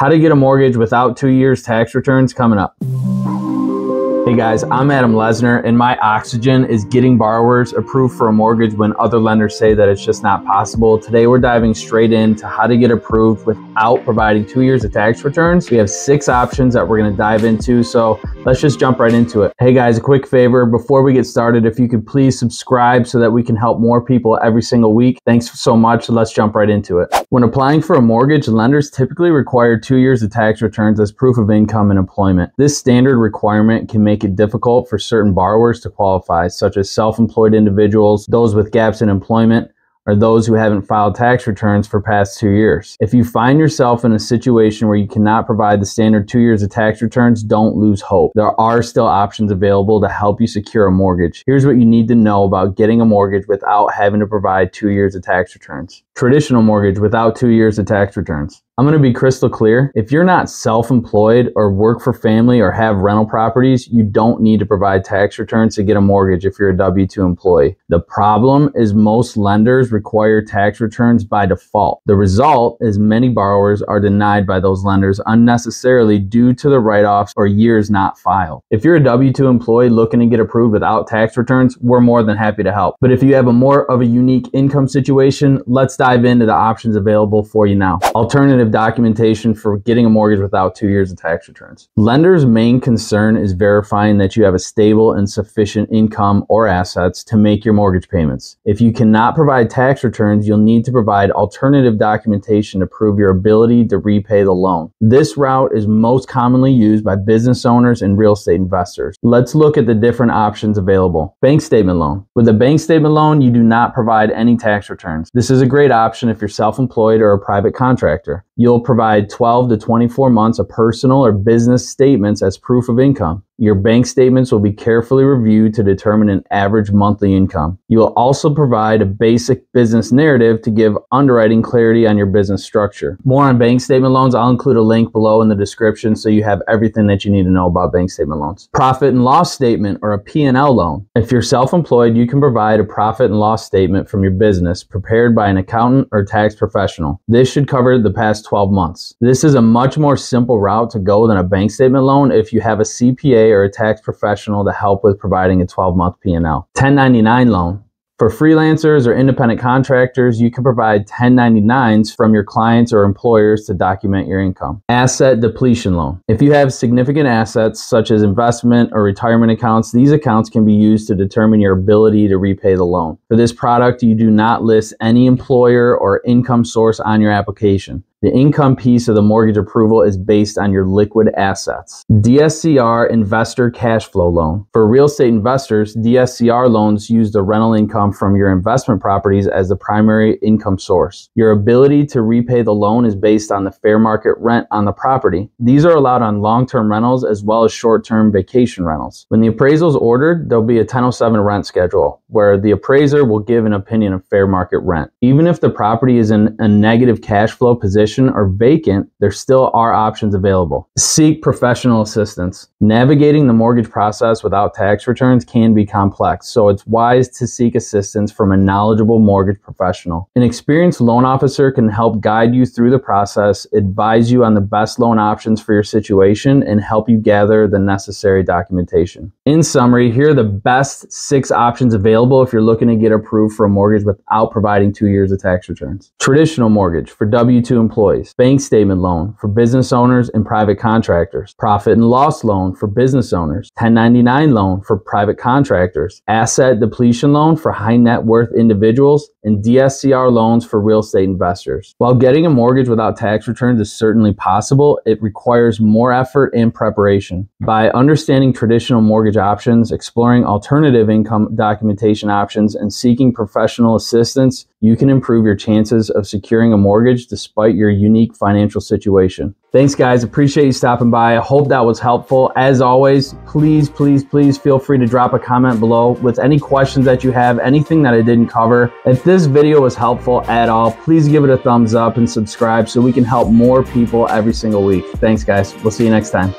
How to get a mortgage without two years tax returns coming up. Hey guys, I'm Adam Lesner, and my oxygen is getting borrowers approved for a mortgage when other lenders say that it's just not possible. Today, we're diving straight into how to get approved without providing two years of tax returns. We have six options that we're going to dive into, so let's just jump right into it. Hey guys, a quick favor before we get started, if you could please subscribe so that we can help more people every single week. Thanks so much. Let's jump right into it. When applying for a mortgage, lenders typically require two years of tax returns as proof of income and employment. This standard requirement can make it difficult for certain borrowers to qualify, such as self employed individuals, those with gaps in employment, or those who haven't filed tax returns for past two years. If you find yourself in a situation where you cannot provide the standard two years of tax returns, don't lose hope. There are still options available to help you secure a mortgage. Here's what you need to know about getting a mortgage without having to provide two years of tax returns. Traditional mortgage without two years of tax returns. I'm going to be crystal clear. If you're not self employed or work for family or have rental properties, you don't need to provide tax returns to get a mortgage if you're a W 2 employee. The problem is most lenders require tax returns by default. The result is many borrowers are denied by those lenders unnecessarily due to the write offs or years not filed. If you're a W 2 employee looking to get approved without tax returns, we're more than happy to help. But if you have a more of a unique income situation, let's dive into the options available for you now. Alternative documentation for getting a mortgage without two years of tax returns. Lender's main concern is verifying that you have a stable and sufficient income or assets to make your mortgage payments. If you cannot provide tax returns, you'll need to provide alternative documentation to prove your ability to repay the loan. This route is most commonly used by business owners and real estate investors. Let's look at the different options available. Bank statement loan. With a bank statement loan, you do not provide any tax returns. This is a great option if you're self employed or a private contractor. You'll provide 12 to 24 months of personal or business statements as proof of income. Your bank statements will be carefully reviewed to determine an average monthly income. You will also provide a basic business narrative to give underwriting clarity on your business structure. More on bank statement loans, I'll include a link below in the description so you have everything that you need to know about bank statement loans. Profit and loss statement or a P&L loan. If you're self-employed, you can provide a profit and loss statement from your business prepared by an accountant or tax professional. This should cover the past 12 months. This is a much more simple route to go than a bank statement loan if you have a CPA or a tax professional to help with providing a 12 month P&L. 1099 loan. For freelancers or independent contractors, you can provide 1099s from your clients or employers to document your income. Asset depletion loan. If you have significant assets such as investment or retirement accounts, these accounts can be used to determine your ability to repay the loan. For this product, you do not list any employer or income source on your application. The income piece of the mortgage approval is based on your liquid assets. DSCR Investor Cash Flow Loan. For real estate investors, DSCR loans use the rental income from your investment properties as the primary income source. Your ability to repay the loan is based on the fair market rent on the property. These are allowed on long term rentals as well as short term vacation rentals. When the appraisal is ordered, there'll be a 1007 rent schedule where the appraiser will give an opinion of fair market rent. Even if the property is in a negative cash flow position, or vacant, there still are options available. Seek professional assistance. Navigating the mortgage process without tax returns can be complex, so it's wise to seek assistance from a knowledgeable mortgage professional. An experienced loan officer can help guide you through the process, advise you on the best loan options for your situation, and help you gather the necessary documentation. In summary, here are the best six options available if you're looking to get approved for a mortgage without providing two years of tax returns. Traditional mortgage for W 2 employees employees, bank statement loan for business owners and private contractors, profit and loss loan for business owners, 1099 loan for private contractors, asset depletion loan for high net worth individuals, and DSCR loans for real estate investors. While getting a mortgage without tax returns is certainly possible, it requires more effort and preparation. By understanding traditional mortgage options, exploring alternative income documentation options, and seeking professional assistance, you can improve your chances of securing a mortgage despite your unique financial situation. Thanks, guys. Appreciate you stopping by. I hope that was helpful. As always, please, please, please feel free to drop a comment below with any questions that you have, anything that I didn't cover. If this video was helpful at all, please give it a thumbs up and subscribe so we can help more people every single week. Thanks, guys. We'll see you next time.